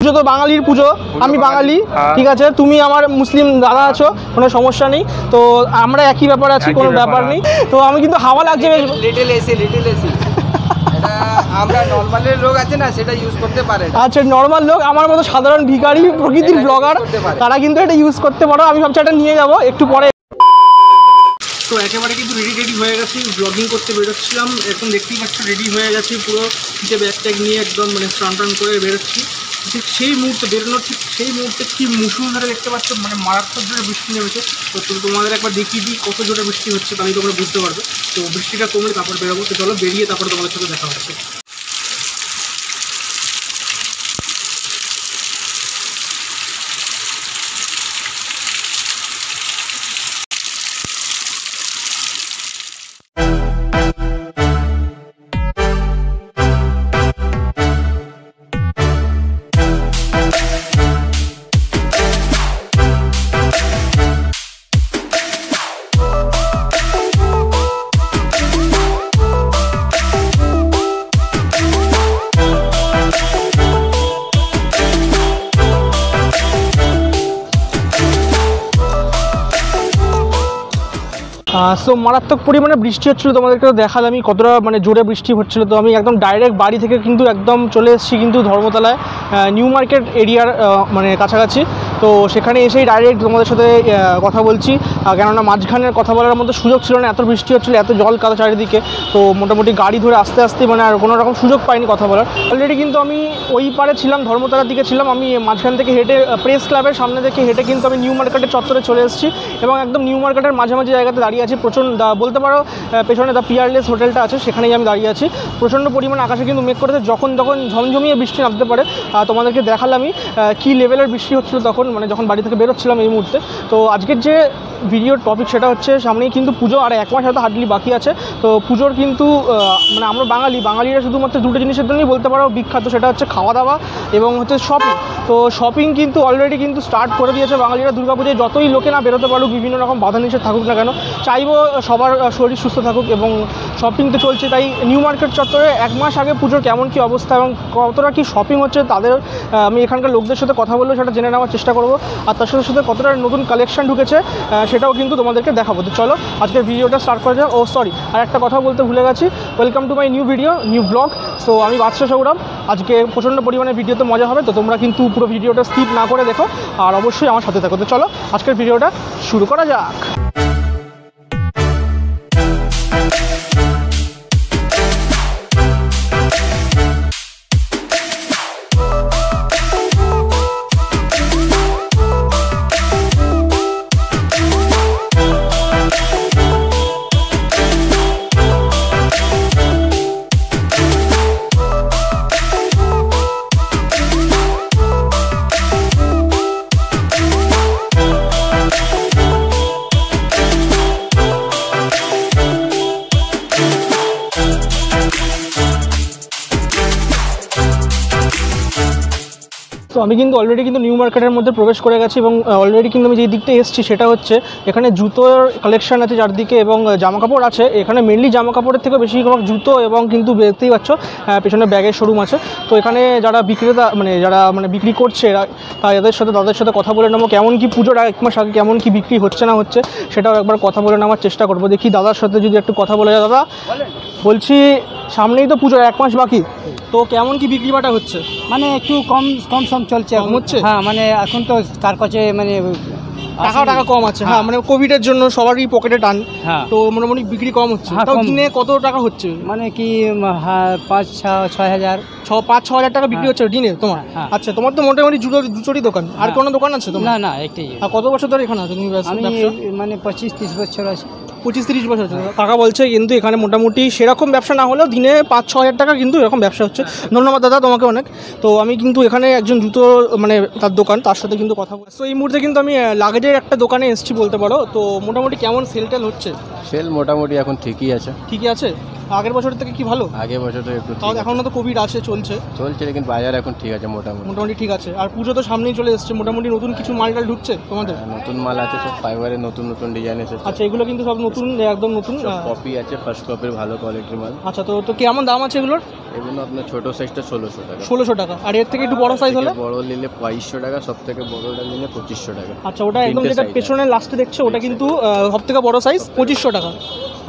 পুজো তো বাঙালির পুজো আমি বাঙালি হ্যাঁ। ঠিক আছে? তুমি আমার মুসলিম দাদা আছো কোনো সমস্যা নেই। তো আমরা একই ব্যাপার আছি কোনো ব্যাপার, ব্যাপার নেই। তো আমি কিন্তু হাওয়া লাগছে বেশ। লিটল এসি লিটল এসি আমরা নর্মালের লোক আছে না সেটা ইউজ করতে পারে। আচ্ছা নর্মাল লোক আমার মতো সাধারণ ভিখারি প্রকৃতির ব্লগার। তারা কিন্তু এটা ইউজ করতে পারো। আমি ভাবছি এটা নিয়ে যাব একটু পরে তো একেবারে কিন্তু রেডি রেডি হয়ে গেছি। ব্লগিং করতে বেরোচ্ছিলাম। এখন দেখতেই পাচ্ছি রেডি হয়ে গেছি পুরো। পিঠে ব্যাগ ট্যাগ নিয়ে একদম মানে স্নান টান করে বেরোচ্ছি। ঠিক সেই মুহূর্তে বেরোনোর ঠিক সেই মুহূর্তে কি মুসুলধারে দেখতে পাচ্ছ? মানে মারাত্মক জোরে বৃষ্টি নেমেছে। তো তুমি তোমাদের একবার দেখিয়ে দিই কত জোরে বৃষ্টি হচ্ছে তাহলে তোমরা বুঝতে পারবে। তো বৃষ্টিটা কমলে তারপর বেরোবো। তো চলো বেরিয়ে তারপর তোমাদের সাথে দেখা হচ্ছে সো মারাত্মক পরিমাণে বৃষ্টি হচ্ছিল, তোমাদেরকে তো দেখালাম আমি কতটা মানে জোরে বৃষ্টি হচ্ছিল। তো আমি একদম ডাইরেক্ট বাড়ি থেকে কিন্তু একদম চলে এসেছি কিন্তু ধর্মতলায় নিউ মার্কেট এরিয়ার মানে কাছাকাছি। তো সেখানে এসেই ডাইরেক্ট তোমাদের সাথে কথা বলছি। কেননা মাঝখানের কথা বলার মতো সুযোগ ছিল না, এত বৃষ্টি হচ্ছিল, এত জল কাদা চারিদিকে, তো মোটামুটি গাড়ি ধরে আস্তে আস্তে মানে আর কোনো রকম সুযোগ পাইনি কথা বলার। অলরেডি কিন্তু আমি ওই পারে ছিলাম, ধর্মতলার দিকে ছিলাম, আমি মাঝখান থেকে হেঁটে প্রেস ক্লাবের সামনে থেকে হেঁটে কিন্তু আমি নিউ মার্কেটের চত্বরে চলে এসেছি এবং একদম নিউ মার্কেটের মাঝামাঝি জায়গাতে দাঁড়িয়ে আছি। প্রচণ্ড বলতে পারো পেছনে দ্য পিয়ারলেস হোটেলটা আছে, সেখানেই আমি দাঁড়িয়ে আছি। প্রচণ্ড পরিমাণ আকাশে কিন্তু মেঘ করেছে, যখন যখন ঝমঝমিয়ে বৃষ্টি নামতে পারে। তোমাদেরকে দেখালামই কী লেভেলের বৃষ্টি হচ্ছিল তখন। মানে যখন বাড়ি থেকে বেরোচ্ছিলাম এই মুহূর্তে, তো আজকের যে ভিডিওর টপিক সেটা হচ্ছে সামনেই কিন্তু পুজো, আর এক মাস হয়তো হার্ডলি বাকি আছে। তো পুজোর কিন্তু মানে আমরা বাঙালি, বাঙালিরা শুধুমাত্র দুটো জিনিসের জন্যই বলতে পারো, বিখ্যাত সেটা হচ্ছে খাওয়া দাওয়া এবং হচ্ছে শপিং তো শপিং কিন্তু অলরেডি কিন্তু স্টার্ট করে দিয়েছে বাঙালিরা দুর্গাপুজোয়। যতই লোকে না বেরোতে পারুক, বিভিন্ন রকম বাধা নিষেধ থাকুক না কেন, চাইব সবার শরীর সুস্থ থাকুক এবং শপিং তো চলছে। তাই নিউ মার্কেট চত্বরে এক মাস আগে পুজোর কেমন কি অবস্থা এবং কতটা কি শপিং হচ্ছে, তাদের আমি এখানকার লোকদের সাথে কথা বললেও সেটা জেনে নেওয়ার চেষ্টা করব। আর তার সাথে সাথে কতটা নতুন কালেকশন ঢুকেছে সেটাও কিন্তু তোমাদেরকে দেখাবো। তো চলো আজকে ভিডিওটা স্টার্ট করা যাক। ও সরি আর একটা কথা বলতে ভুলে গেছি। Welcome to my new video new blog so আমি বাদশা সৌরভ। আজকে প্রচণ্ড পরিমাণে ভিডিওতে মজা হবে, তো তোমরা কিন্তু পুরো ভিডিওটা স্কিপ না করে দেখো, আর অবশ্যই আমার সাথে থাকো। তো চলো, আজকের ভিডিওটা শুরু করা যাক। আমি কিন্তু অলরেডি কিন্তু নিউ মার্কেটের মধ্যে প্রবেশ করে গেছি এবং অলরেডি কিন্তু আমি যেই দিকটা এসেছি সেটা হচ্ছে এখানে জুতোর কালেকশন আছে চারদিকে এবং জামা কাপড় আছে। এখানে মেনলি জামা কাপড়ের থেকে বেশিরভাগ জুতো এবং কিন্তু দেখতেই পাচ্ছ পেছনে ব্যাগের শোরুম আছে। তো এখানে যারা বিক্রেতা মানে যারা মানে বিক্রি করছে, এরা এদের সাথে, তাদের সাথে কথা বলে নেব, কেমন কি পুজোর এক মাস আগে কেমন কি বিক্রি হচ্ছে না হচ্ছে, সেটাও একবার কথা বলে নেওয়ার চেষ্টা করব। দেখি দাদার সাথে যদি একটু কথা বলে যায়। দাদা, বলছি সামনেই তো পুজোর এক মাস বাকি। তো কেমন কি বিক্রি বাটা হচ্ছে? মানে একটু কম কম সম চলছে এখন। হচ্ছে? হ্যাঁ মানে এখন তো কার কাছে মানে টাকা টাকা কম আছে। হ্যাঁ। মানে কোভিডের জন্য সবারই পকেটে টান। হ্যাঁ। তো মোটামুটি বিক্রি কম হচ্ছে। হ্যাঁ, তাও দিনে কত টাকা হচ্ছে? মানে কি হ্যাঁ, পাঁচ ছ- ছয় হাজার। ছ পাঁচ ছ হাজার টাকা বিক্রি হ্যাঁ। হচ্ছে দিনে তোমার? হ্যাঁ। আচ্ছা তোমার তো মোটামুটি জুতো জুতোরই দোকান। আর হ্যাঁ। কোনো দোকান আছে তোমার? না না একটাই। আর কত বছর ধরে এখানে আছো তুমি আমি মানে পঁচিশ তিরিশ বছর আছে। পঁচিশ তিরিশ বছর কাকা বলছে কিন্তু এখানে মোটামুটি সেরকম ব্যবসা না হলেও দিনে পাঁচ ছ হাজার টাকা কিন্তু এরকম ব্যবসা হচ্ছে। ধন্যবাদ দাদা তোমাকে অনেক। তো আমি কিন্তু এখানে একজন জুতো মানে তার দোকান তার সাথে কিন্তু কথা বলছি। তো এই মুহূর্তে কিন্তু আমি লাগেজের একটা দোকানে এসেছি বলতে পারো। তো মোটামুটি কেমন সেল টেল হচ্ছে? সেল মোটামুটি এখন ঠিকই আছে। ঠিকই আছে? আগের বছর থেকে কি ভালো? আগের বছর তো একটু এখনও তো কোভিড আছে চলছে? চলছে লেকিন বাজার এখন ঠিক আছে মোটামুটি। মোটামুটি ঠিক আছে। আর পুজো তো সামনেই চলে এসছে। মোটামুটি নতুন কিছু মালটাল ঢুকছে তোমাদের? নতুন মাল আছে সব ফাইবারের নতুন নতুন ডিজাইন এসেছে। আচ্ছা এগুলো কিন্তু সব নতুন একদম নতুন কপি আছে ফার্স্ট কপির ভালো কোয়ালিটির মাল। আচ্ছা তো তো কেমন দাম আছে এগুলোর? এগুলো আপনার ছোট সাইজটা ষোলোশো টাকা। ষোলোশো টাকা। আর এর থেকে একটু বড় সাইজ হলে? বড় নিলে বাইশশো টাকা সব থেকে বড়টা নিলে পঁচিশশো টাকা। আচ্ছা ওটা একদম যেটা পেছনে লাস্টে দেখছ ওটা কিন্তু সব থেকে বড় সাইজ পঁচিশশো টাকা।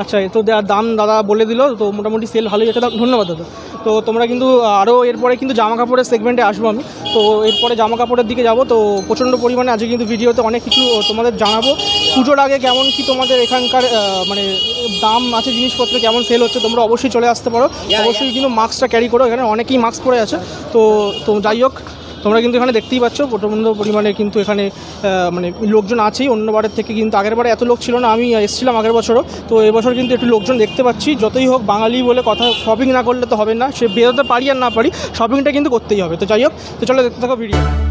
আচ্ছা এ তো দাম দাদা বলে দিল তো মোটামুটি সেল ভালোই আছে ধন্যবাদ দাদা। তো তোমরা কিন্তু আরও এরপরে কিন্তু জামা কাপড়ের সেগমেন্টে আসব আমি। তো এরপরে জামা কাপড়ের দিকে যাব। তো প্রচণ্ড পরিমাণে আজকে কিন্তু ভিডিওতে অনেক কিছু তোমাদের জানাব। পুজোর আগে কেমন কি তোমাদের এখানকার মানে দাম আছে জিনিসপত্র কেমন সেল হচ্ছে তোমরা অবশ্যই চলে আসতে পারো। অবশ্যই কিন্তু মাস্কটা ক্যারি করো এখানে অনেকেই মাস্ক পরে আছে। তো তো যাই হোক তোমরা কিন্তু এখানে দেখতেই পাচ্ছ, প্রচণ্ড পরিমাণে কিন্তু এখানে মানে লোকজন আছেই। অন্যবারের থেকে কিন্তু আগের বারে এত লোক ছিল না, আমি এসেছিলাম আগের বছরও। তো এবছর কিন্তু একটু লোকজন দেখতে পাচ্ছি। যতই হোক বাঙালি বলে কথা শপিং না করলে তো হবে না। সে বেরোতে পারি আর না পারি শপিংটা কিন্তু করতেই হবে। তো যাই হোক, তো চলো দেখতে থাকো ভিডিও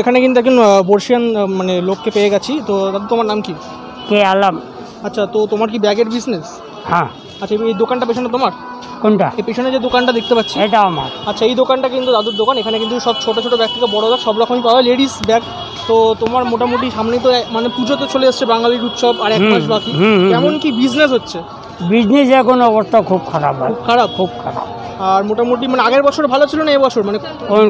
এখানে কিন্তু একজন বর্ষিয়ান মানে লোককে পেয়ে গেছি। তো দাদা তোমার নাম কি? কে আলাম। আচ্ছা তো তোমার কি ব্যাগের বিজনেস হ্যাঁ। আচ্ছা এই দোকানটা পেছনে তোমার? কোনটা? এই পেছনে যে দোকানটা দেখতে পাচ্ছি। এটা আমার। আচ্ছা এই দোকানটা কিন্তু দাদুর দোকান। এখানে কিন্তু সব ছোটো ছোটো ব্যাগ থেকে বড় ব্যাগ সব রকমই পাওয়া যায়। লেডিস ব্যাগ তো তোমার মোটামুটি সামনেই তো মানে পুজো তো চলে এসছে বাঙালির উৎসব আর এক মাস বাকি। কেমন কি বিজনেস হচ্ছে? বিজনেস এখন অবস্থা খুব খারাপ খুব খারাপ? খুব খারাপ। আর মোটামুটি মানে আগের বছর ভালো ছিল না এবছর মানে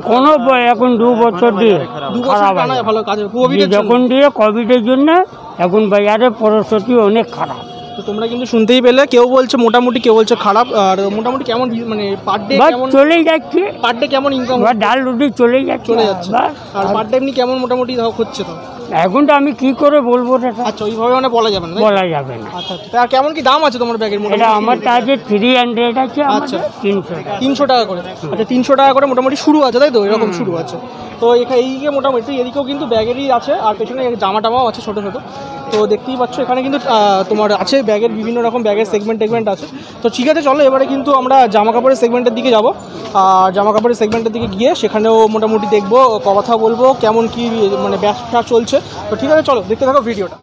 কোন- এখন দু বছর দিয়ে দু বছর টানা ভালো কাজ কোভিড জন্য। যখন দিয়ে কোভিডের জন্য এখন বাজারে পরিস্থিতি অনেক খারাপ। তো তোমরা কিন্তু শুনতেই পেলে কেউ বলছে মোটামুটি কেউ বলছে খারাপ আর মোটামুটি কেমন মানে পার ডে কেমন চলেই যাচ্ছে। পার ডে কেমন ইনকাম ডাল রুটি চলেই যাচ্ছে। চলে যাচ্ছে। আর পার ডে এমনি কেমন মোটামুটি তাও হচ্ছে তো? এখন তো আমি কি করে বলব আচ্ছা ওইভাবে মানে বলা যাবে না বলা যাবে না। আচ্ছা আচ্ছা। তা কেমন কি দাম আছে তোমার ব্যাগের এটা মোটামুটি? আমার কাছে থ্রি হান্ড্রেড আছে আচ্ছা। তিনশো তিনশো টাকা করে। আচ্ছা তিনশো টাকা করে মোটামুটি শুরু আছে তাই তো? এরকম শুরু আছে। তো এখানে এইদিকে মোটামুটি এদিকেও কিন্তু ব্যাগেরই আছে আর পেছনে জামা টামাও আছে ছোটো ছোটো। তো দেখতেই পাচ্ছ, এখানে কিন্তু তোমার আছে ব্যাগের, বিভিন্ন রকম ব্যাগের সেগমেন্ট টেগমেন্ট আছে। তো ঠিক আছে, চলো, এবারে কিন্তু আমরা জামা কাপড়ের সেগমেন্টের দিকে যাব। আর জামা কাপড়ের সেগমেন্টের দিকে গিয়ে সেখানেও মোটামুটি দেখব, কথা বলব, কেমন কি মানে ব্যবসা চলছে। তো ঠিক আছে, চলো, দেখতে থাকো ভিডিওটা।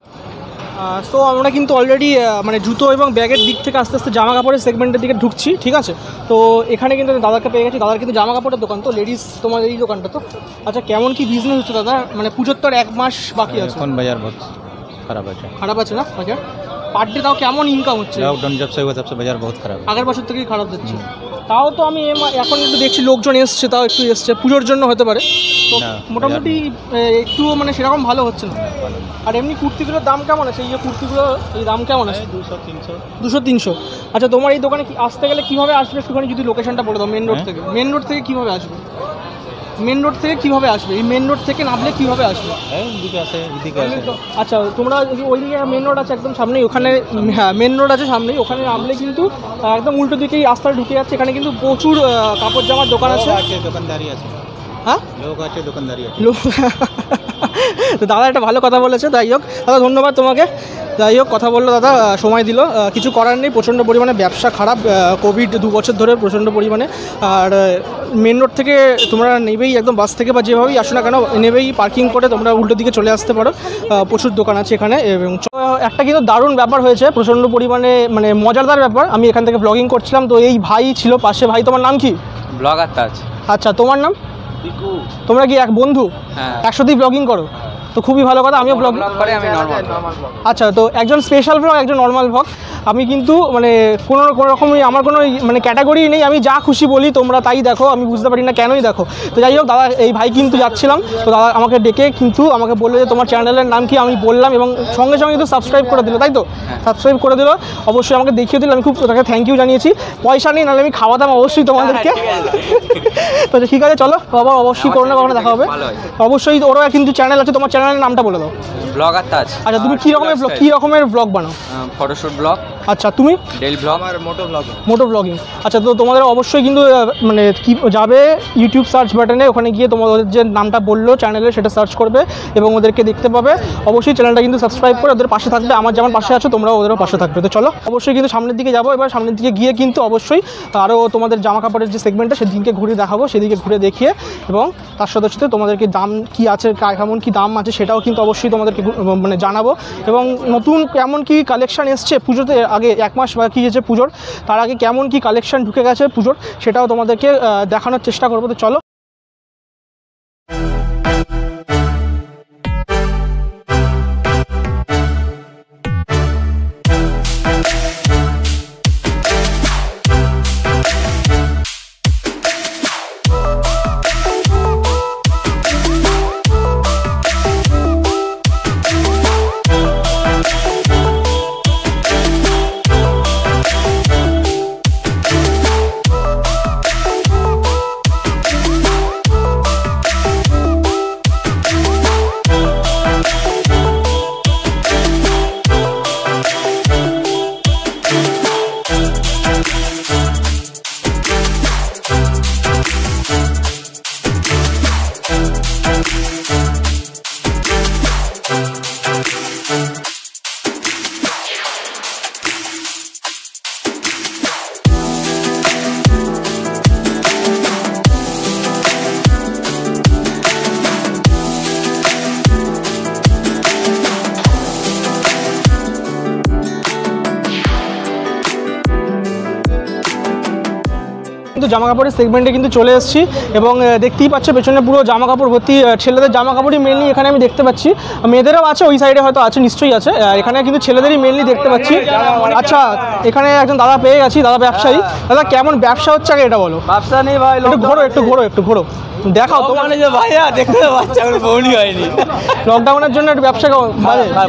সো আমরা কিন্তু অলরেডি মানে জুতো এবং ব্যাগের দিক থেকে আস্তে আস্তে জামা কাপড়ের সেগমেন্টের দিকে ঢুকছি, ঠিক আছে? তো এখানে কিন্তু দাদাকে পেয়ে গেছি, দাদার কিন্তু জামা কাপড়ের দোকান, তো লেডিস তোমার এই দোকানটা, তো? আচ্ছা কেমন কি বিজনেস হচ্ছে দাদা? মানে পুজোর তো এক মাস বাকি আছে। বাজার खराब है খারাপ আছে না বাজার পার ডে তাও কেমন ইনকাম হচ্ছে लॉकडाउन जब से हुआ तब से बाजार बहुत खराब है আগের বছর থেকেই খারাপ যাচ্ছে তাও তো আমি এম- এখন একটু দেখছি লোকজন এসছে তাও একটু এসছে পুজোর জন্য হতে পারে তো না, মোটামুটি একটু মানে সেরকম ভালো হচ্ছে না আর এমনি কুর্তিগুলোর দাম কেমন আছে এই যে কুর্তিগুলো এই দাম কেমন আছে দুশো তিনশো দুশো তিনশো আচ্ছা তোমার এই দোকানে কি আসতে গেলে কিভাবে আসবে একটুখানি যদি লোকেশনটা বলে দাও মেন রোড হ্যাঁ। থেকে মেন রোড থেকে কিভাবে আসবে মেন রোড থেকে কীভাবে আসবে? এই মেন রোড থেকে নামলে কীভাবে আসবে? এদিকে আছে এদিকে আছে আচ্ছা তোমরা ওইদিকে মেন রোড আছে একদম সামনেই ওখানে হ্যাঁ মেন রোড আছে সামনেই ওখানে নামলে কিন্তু একদম উল্টো দিকেই রাস্তায় ঢুকে যাচ্ছে। এখানে কিন্তু প্রচুর কাপড় জামার দোকান আছে। দোকানদারি আছে। হ্যাঁ? লোক আছে দোকানদারি লোক তো দাদা একটা ভালো কথা বলেছে যাই হোক। দাদা ধন্যবাদ তোমাকে। যাই হোক কথা বলল দাদা সময় দিল। কিছু করার নেই প্রচণ্ড পরিমাণে ব্যবসা খারাপ কোভিড দু বছর ধরে প্রচণ্ড পরিমাণে। আর মেন রোড থেকে তোমরা নেবেই একদম বাস থেকে বা যেভাবেই আসো না কেন নেবেই পার্কিং করে তোমরা উল্টো দিকে চলে আসতে পারো। প্রচুর দোকান আছে এখানে এবং একটা কিন্তু দারুণ ব্যাপার হয়েছে প্রচণ্ড পরিমাণে মানে মজাদার ব্যাপার। আমি এখান থেকে ব্লগিং করছিলাম তো এই ভাই ছিল পাশে। ভাই তোমার নাম কি? ব্লগার তাজ। আচ্ছা তোমার নাম? তোমরা কি এক বন্ধু? একসাথে একসাথেই ব্লগিং করো? তো খুবই ভালো কথা আমিও ব্লগ ব্লগ করে আমি নর্মাল আচ্ছা তো একজন স্পেশাল ভ্লগ একজন নর্মাল ভ্লগ আমি কিন্তু মানে কোনো কোনো রকমই আমার কোনো মানে ক্যাটাগরি নেই আমি যা খুশি বলি তোমরা তাই দেখো আমি বুঝতে পারি না কেনই দেখো। তো যাই হোক দাদা এই ভাই কিন্তু যাচ্ছিলাম তো দাদা আমাকে ডেকে কিন্তু আমাকে বলল যে তোমার চ্যানেলের নাম কি? আমি বললাম এবং সঙ্গে সঙ্গে কিন্তু সাবস্ক্রাইব করে দিল তাই তো? সাবস্ক্রাইব করে দিল অবশ্যই আমাকে দেখিয়ে দিল আমি খুব তাকে থ্যাংক ইউ জানিয়েছি। পয়সা নেই নাহলে আমি খাওয়াতাম অবশ্যই তোমাদেরকে। তো ঠিক আছে চলো বাবা অবশ্যই কোনো না কখনো দেখা হবে। হয়। অবশ্যই ওরা কিন্তু চ্যানেল আছে তোমার চ্যানেল চ্যানেলের নামটা বলে দাও। ব্লগার তাজ। আচ্ছা তুমি কি রকমের ব্লগ কি রকমের ব্লগ বানাও? ফটোশুট ব্লগ আচ্ছা তুমি? ডেল ব্লগ আমার মোটো ব্লগ মোটো ব্লগিং আচ্ছা তো তোমাদের অবশ্যই কিন্তু মানে কি যাবে ইউটিউব সার্চ বাটনে ওখানে গিয়ে তোমাদের যে নামটা বলল চ্যানেলে সেটা সার্চ করবে এবং ওদেরকে দেখতে পাবে। অবশ্যই চ্যানেলটা কিন্তু সাবস্ক্রাইব করে ওদের পাশে থাকবে। আমার যেমন পাশে আছো তোমরাও ওদেরও পাশে থাকবে। তো চলো অবশ্যই কিন্তু সামনের দিকে যাব। এবার সামনের দিকে গিয়ে কিন্তু অবশ্যই আরও তোমাদের জামা কাপড়ের যে সেগমেন্টটা সেদিকে ঘুরে দেখাবো সেদিকে ঘুরে দেখিয়ে এবং তার সাথে সাথে তোমাদেরকে দাম কি আছে কেমন কি দাম আছে সেটাও কিন্তু অবশ্যই তোমাদেরকে মানে জানাব। এবং নতুন কেমন কি কালেকশন এসছে পুজোতে আগে এক মাস বাকি হয়েছে পুজোর, তার আগে কেমন কি কালেকশন ঢুকে গেছে পুজোর, সেটাও তোমাদেরকে দেখানোর চেষ্টা করব। তো চলো। কিন্তু জামা কাপড়ের সেগমেন্টে কিন্তু চলে এসেছি এবং দেখতেই পাচ্ছ পেছনে পুরো জামা কাপড় ভর্তি ছেলেদের জামা কাপড়ই মেনলি এখানে আমি দেখতে পাচ্ছি। মেয়েদেরও আছে ওই সাইডে হয়তো আছে নিশ্চয়ই আছে। এখানে কিন্তু ছেলেদেরই মেনলি দেখতে পাচ্ছি। আচ্ছা এখানে একজন দাদা পেয়ে গেছি দাদা ব্যবসায়ী। দাদা কেমন ব্যবসা হচ্ছে আগে এটা বলো? ব্যবসা নেই ভাই একটু ঘোরো একটু ঘোরো একটু ঘোরো। দেখাও তোমার। যে ভাইয়া দেখতে পাচ্ছি আমার বউনি হয়নি। লকডাউনের জন্য একটু ব্যবসা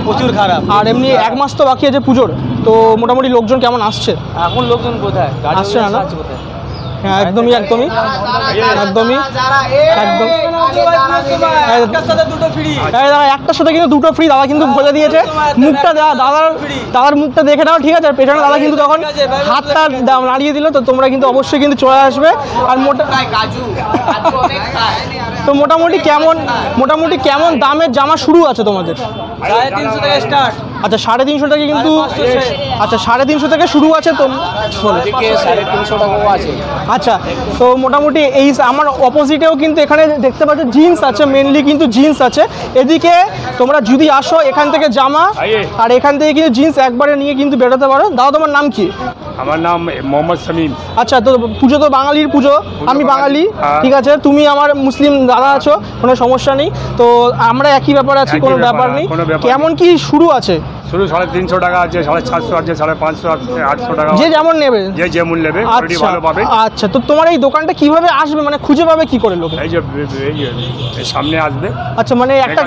প্রচুর খারাপ। আর এমনি এক মাস তো বাকি আছে পুজোর তো মোটামুটি লোকজন কেমন আসছে? এখন লোকজন কোথায়? আসছে না, না? কোথায়? হ্যাঁ একদমই একদমই। একদমই। একদম। একটার সাথে কিন্তু দুটো ফ্রি দাদা কিন্তু বলে দিয়েছে। মুখটা দাদার দাদার মুখটা দেখে নাও, ঠিক আছে? আর দাদা কিন্তু হাতটা নাড়িয়ে দিল, তো তোমরা কিন্তু অবশ্যই কিন্তু চলে আসবে। আর মোটা তো মোটামুটি কেমন মোটামুটি কেমন দামের জামা শুরু আছে তোমাদের? সাড়ে তিনশো টাকা স্টার্ট আচ্ছা সাড়ে তিনশো থেকে কিন্তু আচ্ছা সাড়ে তিনশো থেকে শুরু আছে তো? সাড়ে তিনশো আছে। আচ্ছা তো মোটামুটি এই আমার অপোজিটেও কিন্তু এখানে দেখতে পাচ্ছ জিন্স আছে মেনলি কিন্তু জিন্স আছে। এদিকে তোমরা যদি আসো এখান থেকে জামা আর এখান থেকে কিন্তু জিন্স একবারে নিয়ে কিন্তু বেরোতে পারো। দাও তোমার নাম কি? আমার নাম মোহাম্মদ শামীম। আচ্ছা তো পুজো তো বাঙালির পুজো। আমি বাঙালি। হ্যাঁ। ঠিক আছে? তুমি আমার মুসলিম দাদা আছো কোনো সমস্যা নেই। তো আমরা একই ব্যাপার আছি কোনো ব্যাপার, নেই। কেমন কি শুরু আছে? শুরু সাড়ে তিনশো টাকা আছে সাড়ে চারশো আছে সাড়ে পাঁচশো আছে আটশো টাকা যে যেমন নেবে। যে যেমন নেবে আচ্ছা ভালো পাবে। আচ্ছা তো তোমার এই দোকানটা কীভাবে আসবে? মানে খুঁজে পাবে কি করে লোকে? এই যে সামনে আসবে। আচ্ছা মানে একটা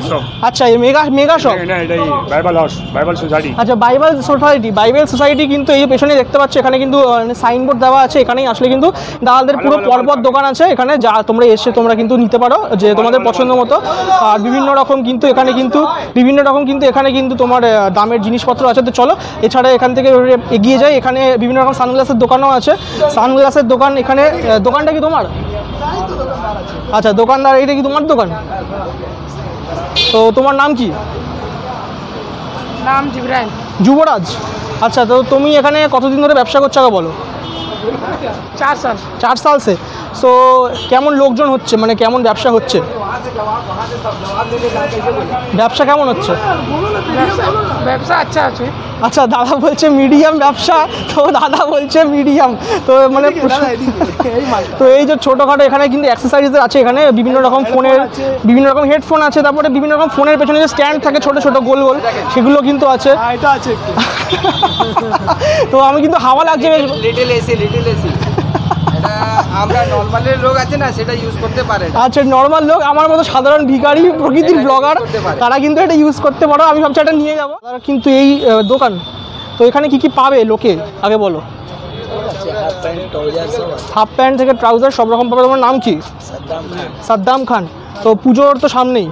আচ্ছা এই মেগা মেগা শপ? না এটাই বাইবেল হাউস বাইবেল সোসাইটি। আচ্ছা বাইবেল সোসাইটি বাইবেল সোসাইটি কিন্তু এই পেছনে দেখতে পাচ্ছ এখানে কিন্তু সাইনবোর্ড দেওয়া আছে এখানেই আসলে কিন্তু দাদাদের পুরো ভালো। দোকান আছে এখানে যা তোমরা এসে তোমরা কিন্তু নিতে পারো যে তোমাদের পছন্দ মতো। আর বিভিন্ন রকম কিন্তু এখানে কিন্তু বিভিন্ন রকম কিন্তু এখানে কিন্তু তোমার আহ, দামের জিনিসপত্র আছে তো চলো এছাড়া এখান থেকে এগিয়ে যাই এখানে বিভিন্ন রকম সানগ্লাসের দোকানও আছে। সানগ্লাসের দোকান এখানে দোকানটা কি তোমার? আচ্ছা দোকানদার এটা কি তোমার দোকান? তো তোমার নাম কি? নাম জিব্রাইল যুবরাজ। আচ্ছা তো তুমি এখানে কতদিন ধরে ব্যবসা করছ আগে বলো? চার সাল। চার সাল সে। সো কেমন লোকজন হচ্ছে মানে কেমন ব্যবসা হচ্ছে? ব্যবসা কেমন হচ্ছে? ব্যবসা আচ্ছা আছে। আচ্ছা দাদা বলছে মিডিয়াম ব্যবসা তো দাদা বলছে মিডিয়াম তো মানে তো এই যে ছোটোখাটো এখানে কিন্তু অ্যাক্সেসারিজ আছে এখানে বিভিন্ন রকম ফোনের বিভিন্ন রকম হেডফোন আছে তারপরে বিভিন্ন রকম ফোনের পেছনে যে স্ট্যান্ড থাকে ছোট ছোট গোল গোল সেগুলো কিন্তু আছে। তো আমি কিন্তু হাওয়া লাগছে লিটল এসি লিটল এসি এটা আমরা নর্মালের লোক আছে না সেটা ইউজ করতে পারে আচ্ছা নর্মাল লোক আমার মতো সাধারণ ভিখারি প্রকৃতির ব্লগার তারা কিন্তু এটা ইউজ করতে পারো। আমি ভাবছি এটা নিয়ে যাব। তারা কিন্তু এই দোকান। তো এখানে কি কি পাবে লোকে? আগে বলো। হাফ প্যান্ট থেকে ট্রাউজার সব রকম পাবে। তোমার নাম কি? সাদ্দাম খান। তো পুজোর তো সামনেই।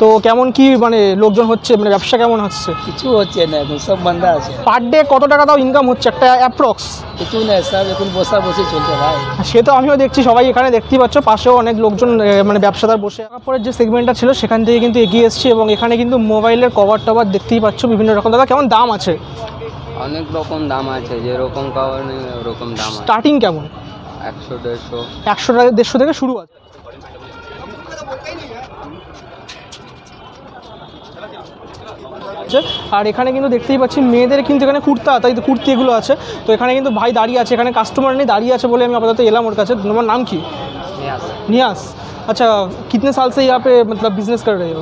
তো কেমন কি মানে লোকজন হচ্ছে? মানে ব্যবসা কেমন হচ্ছে? কিছু হচ্ছে না এখন সব বান্ধা আছে। পার ডে কত টাকা তাও ইনকাম হচ্ছে? একটা অ্যাপ্রক্স কিছু না সব এখন বসা বসে চলছে ভাই। সে তো আমিও দেখছি সবাই এখানে দেখতেই পাচ্ছ পাশেও অনেক লোকজন মানে ব্যবসাদার বসে। তারপরে যে সেগমেন্টটা ছিল সেখান থেকে কিন্তু এগিয়ে এসেছি এবং এখানে কিন্তু মোবাইলের কভার টভার দেখতেই পাচ্ছ বিভিন্ন রকম। দাদা কেমন দাম আছে? অনেক রকম দাম আছে যেরকম কাবার নেই ওরকম দাম আছে। স্টার্টিং কেমন? একশো দেড়শো। একশো টাকা দেড়শো থেকে শুরু আছে। আর এখানে কিন্তু দেখতেই পাচ্ছি মেয়েদের কিন্তু এখানে কুর্তা তাই কুর্তি এগুলো আছে। তো এখানে কিন্তু ভাই দাঁড়িয়ে আছে এখানে কাস্টমার নেই দাঁড়িয়ে আছে বলে আমি আপাতত এলাম ওর কাছে। তোমার নাম কি? নিয়াস अच्छा कितने साल से यहाँ पे मतलब बिजनेस कर रहे हो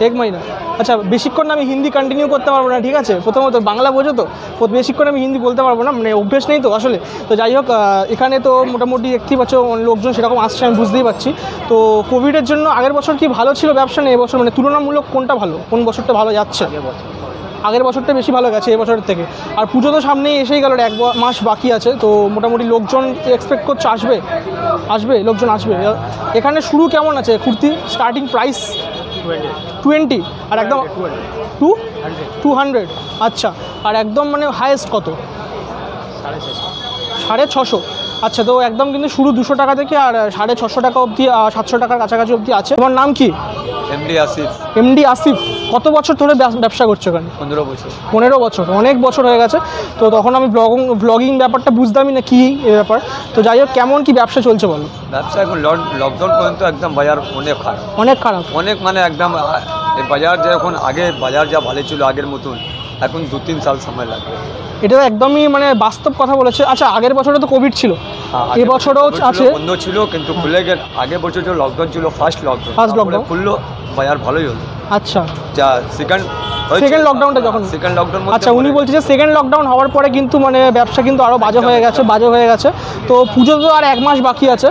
এক মহিনা আচ্ছা বেশিক্ষণ আমি হিন্দি কন্টিনিউ করতে পারবো না ঠিক আছে প্রথমত বাংলা বোঝো তো তো বেশিক্ষণ আমি হিন্দি বলতে পারবো না মানে অভ্যেস নেই তো আসলে তো যাই হোক আহ, এখানে তো মোটামুটি দেখতেই পাচ্ছ লোকজন সেরকম আসছে আমি বুঝতেই পারছি তো কোভিডের জন্য আগের বছর কি ভালো ছিল ব্যবসা নেই এবছর মানে তুলনামূলক কোনটা ভালো কোন বছরটা ভালো যাচ্ছে আগের বছরটা বেশি ভালো গেছে এবছরের থেকে আর পুজো তো সামনেই এসেই গেল এক ব- মাস বাকি আছে তো মোটামুটি লোকজন এক্সপেক্ট করছে আসবে আসবে লোকজন আসবে। এখানে শুরু কেমন আছে? কুর্তি স্টার্টিং প্রাইস টোয়েন্টি আর একদম টু টু হান্ড্রেড আচ্ছা আর একদম মানে হায়েস্ট কত? সাড়ে ছশো আচ্ছা তো একদম কিন্তু শুরু দুশো টাকা থেকে আর সাড়ে ছশো টাকা অবধি সাতশো টাকার কাছাকাছি অবধি আছে। তোমার নাম কি? এমডি আসিফ। এমডি আসিফ। কত বছর ধরে ব্যব- ব্যবসা করছ এখানে? পনেরো বছর। পনেরো বছর অনেক বছর হয়ে গেছে। তো তখন আমি ব্লগিং ব্লগিং ব্যাপারটা বুঝতামই না কী ব্যাপার। তো যাই হোক কেমন কি ব্যবসা চলছে বলো? ব্যবসা এখন লকডাউন পর্যন্ত একদম বাজার অনেক খারাপ। অনেক খারাপ। অনেক মানে একদম বাজার যখন আগে বাজার যা ভালো ছিল আগের মতন এখন দু তিন সাল সময় লাগবে। এটা একদমই মানে বাস্তব কথা বলেছে। আচ্ছা আগের বছরে তো কোভিড ছিল। হ্যাঁ, বছরও এবছরও আছে। বন্ধ ছিল কিন্তু খুলে গেল। আগের বছর যে লকডাউন ছিল ফার্স্ট লকডাউন ফার্স্ট লকডাউন খুললো বাজার ভালোই হলো। আচ্ছা। যা সেকেন্ড Second lockdown টা যখন- সেকেন্ড লকডাউন আচ্ছা উনি বলছে যে সেকেন্ড লকডাউন হওয়ার পরে কিন্তু মানে ব্যবসা কিন্তু আরও বাজে হয়ে গেছে বাজে হয়ে গেছে। তো পুজো তো আর এক মাস বাকি আছে।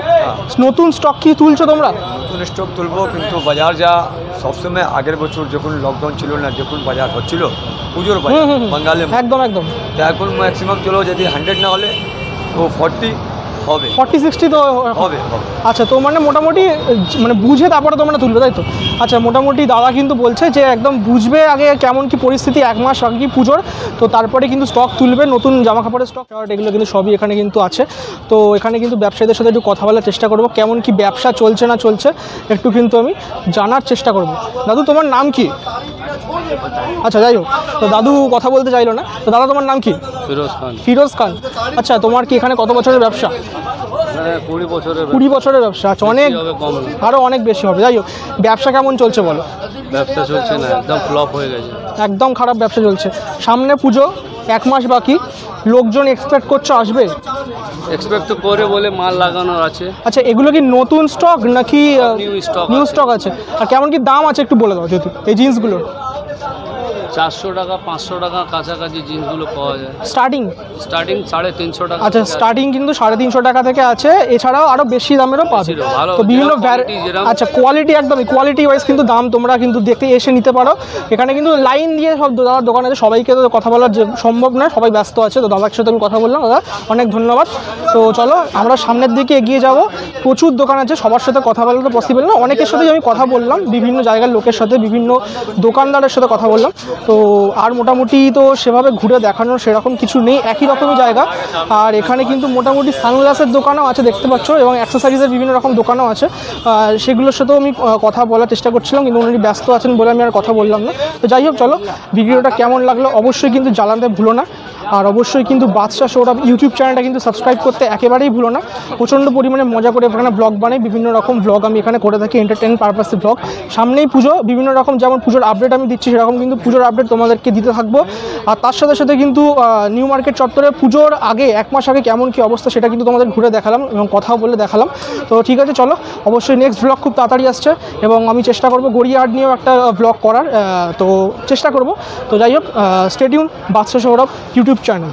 নতুন স্টক কি তুলছো তোমরা? নতুন স্টক তুলবো কিন্তু বাজার যা সবসময় আগের বছর যখন লকডাউন ছিল না যখন বাজার হচ্ছিল পুজোর বাজার। বাঙালি একদম একদম। এখন ম্যাক্সিমাম চলো যদি হান্ড্রেড না হলে তো ফর্টি হবে। ফর্টি সিক্সটি তো হবে হবে। আচ্ছা তো মানে মোটামুটি মানে বুঝে তারপরে তোমরা তুলবে তাই তো? আচ্ছা মোটামুটি দাদা কিন্তু বলছে যে একদম বুঝবে আগে কেমন কি পরিস্থিতি এক মাস আগে কি পুজোর। তো তারপরে কিন্তু স্টক তুলবে নতুন জামা কাপড়ের স্টক এগুলো কিন্তু সবই এখানে কিন্তু আছে। তো এখানে কিন্তু ব্যবসায়ীদের সাথে একটু কথা বলার চেষ্টা করব কেমন কি ব্যবসা চলছে না চলছে একটু কিন্তু আমি জানার চেষ্টা করব। দাদু তোমার নাম কি? আচ্ছা যাই হোক। তো দাদু কথা বলতে চাইলো না। তো দাদা তোমার নাম কি? ফিরোজ খান। ফিরোজ খান। আচ্ছা তোমার কি এখানে কত বছরের ব্যবসা? কুড়ি বছরের কুড়ি বছরের ব্যবসা আচ্ছা অনেক আরও অনেক বেশি হবে। যাই হোক ব্যবসা কেমন চলছে বলো? ব্যবসা চলছে না একদম ফ্লপ হয়ে গেছে। একদম খারাপ ব্যবসা চলছে। সামনে পুজো এক মাস বাকি। লোকজন এক্সপেক্ট করছ আসবে? এক্সপেক্ট তো করে বলে মাল লাগানোর আছে। আচ্ছা এগুলো কি নতুন স্টক নাকি New stock নিউ স্টক আছে? আর কেমন কি দাম আছে একটু বলে দাও যদি এই জিন্সগুলোর। চারশো টাকা পাঁচশো টাকা কাছাকাছি জিনিসগুলো পাওয়া যায়। স্টার্টিং স্টার্টিং সাড়ে তিনশো টাকা আচ্ছা স্টার্টিং কিন্তু সাড়ে তিনশো টাকা থেকে আছে। এছাড়াও আরও বেশি দামেরও পাবে। তো বিভিন্ন আচ্ছা কোয়ালিটি একদমই কোয়ালিটি ওয়াইজ কিন্তু দাম তোমরা কিন্তু দেখতে এসে নিতে পারো। এখানে কিন্তু লাইন দিয়ে সব দাদার দোকান আছে। সবাইকে তো কথা বলার যে সম্ভব নয়। সবাই ব্যস্ত আছে। তো দাদার সাথে আমি কথা বললাম। দাদা অনেক ধন্যবাদ। তো চলো আমরা সামনের দিকে এগিয়ে যাব। প্রচুর দোকান আছে। সবার সাথে কথা বলা তো পসিবল না। অনেকের সাথেই আমি কথা বললাম। বিভিন্ন জায়গার লোকের সাথে বিভিন্ন দোকানদারের সাথে কথা বললাম। তো আর মোটামুটি তো সেভাবে ঘুরে দেখানোর সেরকম কিছু নেই। একই রকমই জায়গা। আর এখানে কিন্তু মোটামুটি সানগ্লাসের দোকানও আছে দেখতে পাচ্ছ এবং অ্যাক্সেসারিজের বিভিন্ন রকম দোকানও আছে। সেগুলোর সাথেও আমি কথা বলার চেষ্টা করছিলাম কিন্তু উনি ব্যস্ত আছেন বলে আমি আর কথা বললাম না। তো যাই হোক, চলো, ভিডিওটা কেমন লাগল অবশ্যই কিন্তু জ্বালাতে ভুলো না। আর অবশ্যই কিন্তু বাদশা সৌরভ ইউটিউব চ্যানেলটা কিন্তু সাবস্ক্রাইব করতে একেবারেই ভুলো না। প্রচণ্ড পরিমাণে মজা করে এখানে ব্লগ বানাই, বিভিন্ন রকম ব্লগ আমি এখানে করে থাকি এন্টারটেন পারপাসে ব্লগ সামনেই পুজো, বিভিন্ন রকম যেমন পুজোর আপডেট আমি দিচ্ছি, সেরকম কিন্তু পুজোর আপডেট তোমাদেরকে দিতে থাকব। আর তার সাথে সাথে কিন্তু নিউ মার্কেট চত্বরে পুজোর আগে এক মাস আগে কেমন কি অবস্থা সেটা কিন্তু তোমাদের ঘুরে দেখালাম এবং কথাও বলে দেখালাম। তো ঠিক আছে, চলো। অবশ্যই নেক্সট ব্লগ খুব তাড়াতাড়ি আসছে এবং আমি চেষ্টা করব গড়িয়াহাট নিয়েও একটা ব্লগ করার তো চেষ্টা করব। তো যাই হোক stadium Badsha Sourav YouTube channel